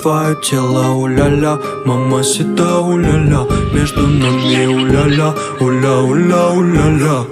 Твое тело, уля-ля, мама сита, уля-ля Между нами уля-ля, уля-уля, уля-ля